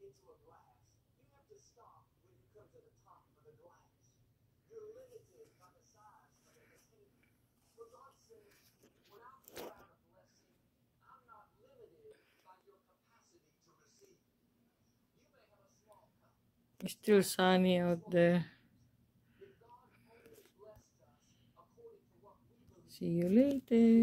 into a glass. You have to stop when you come to the top of the glass. You're limited by the size of the God says, when I pour out a blessing, I'm not limited by your capacity to receive. You may have a small cup. It's still sunny out there. See you later.